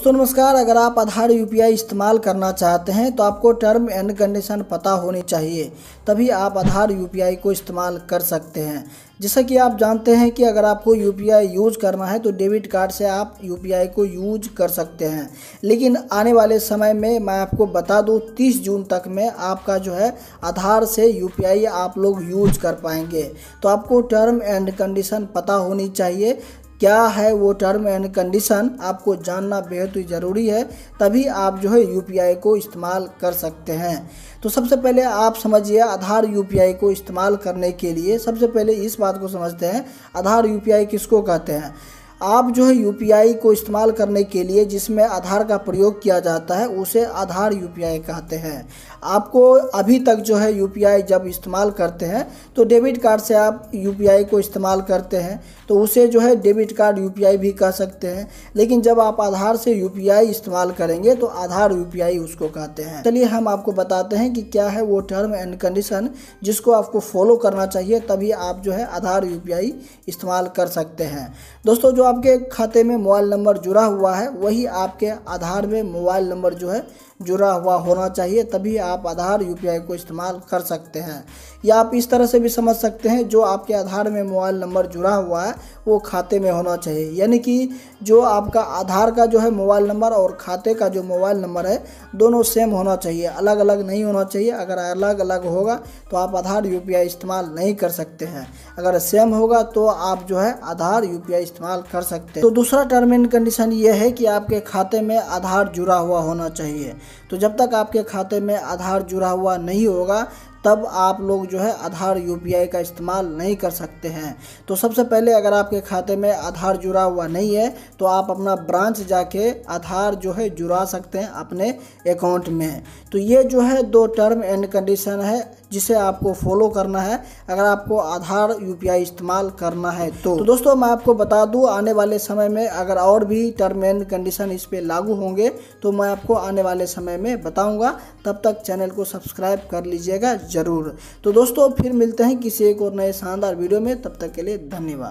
दोस्तों, नमस्कार। अगर आप आधार यूपीआई इस्तेमाल करना चाहते हैं तो आपको टर्म एंड कंडीशन पता होनी चाहिए, तभी आप आधार यूपीआई को इस्तेमाल कर सकते हैं। जैसा कि आप जानते हैं कि अगर आपको यूपीआई यूज़ करना है तो डेबिट कार्ड से आप यूपीआई को यूज़ कर सकते हैं। लेकिन आने वाले समय में मैं आपको बता दूँ 30 जून तक में आपका जो है, आधार से यूपीआई आप लोग यूज़ कर पाएँगे। तो आपको टर्म एंड कंडीशन पता होनी चाहिए क्या है वो टर्म एंड कंडीशन आपको जानना बेहद ही ज़रूरी है, तभी आप जो है यूपीआई को इस्तेमाल कर सकते हैं। तो सबसे पहले आप समझिए आधार यूपीआई को इस्तेमाल करने के लिए सबसे पहले इस बात को समझते हैं, आधार यूपीआई किसको कहते हैं? आप जो है यूपीआई को इस्तेमाल करने के लिए जिसमें आधार का प्रयोग किया जाता है, उसे आधार यूपीआई कहते हैं। आपको अभी तक जो है यूपीआई जब इस्तेमाल करते हैं तो डेबिट कार्ड से आप यूपीआई को इस्तेमाल करते हैं तो उसे जो है डेबिट कार्ड यूपीआई भी कह सकते हैं। लेकिन जब आप आधार से यूपीआई इस्तेमाल करेंगे तो आधार यूपीआई उसको कहते हैं। चलिए हम आपको बताते हैं कि क्या है वो टर्म एंड कंडीशन जिसको आपको फॉलो करना चाहिए, तभी आप जो है आधार यूपीआई इस्तेमाल कर सकते हैं। दोस्तों, जो आपके खाते में मोबाइल नंबर जुड़ा हुआ है, वही आपके आधार में मोबाइल नंबर जो है, जुड़ा हुआ होना चाहिए, तभी आप आधार यूपीआई को इस्तेमाल कर सकते हैं। या आप इस तरह से भी समझ सकते हैं, जो आपके आधार में मोबाइल नंबर जुड़ा हुआ है, वो खाते में होना चाहिए। यानी कि जो आपका आधार का जो है मोबाइल नंबर और खाते का जो मोबाइल नंबर है, दोनों सेम होना चाहिए अलग अलग नहीं होना चाहिए। अगर अलग अलग होगा तो आप आधार यूपीआई इस्तेमाल नहीं कर सकते हैं। अगर सेम होगा तो आप जो है आधार यूपीआई इस्तेमाल कर सकते हैं। तो दूसरा टर्म एंड कंडीशन ये है कि आपके खाते में आधार जुड़ा हुआ होना चाहिए। तो जब तक आपके खाते में आधार जुड़ा हुआ नहीं होगा तब आप लोग जो है आधार यूपीआई का इस्तेमाल नहीं कर सकते हैं। तो सबसे पहले अगर आपके खाते में आधार जुड़ा हुआ नहीं है तो आप अपना ब्रांच जाके आधार जो है जुड़ा सकते हैं अपने अकाउंट में। तो ये जो है दो टर्म एंड कंडीशन है जिसे आपको फॉलो करना है अगर आपको आधार यूपीआई इस्तेमाल करना है तो, तो दोस्तों मैं आपको बता दूँ आने वाले समय में अगर और भी टर्म एंड कंडीशन इस पर लागू होंगे तो मैं आपको आने वाले समय में बताऊँगा। तब तक चैनल को सब्सक्राइब कर लीजिएगा। ज़रूर। तो दोस्तों, फिर मिलते हैं किसी एक और नए शानदार वीडियो में। तब तक के लिए धन्यवाद।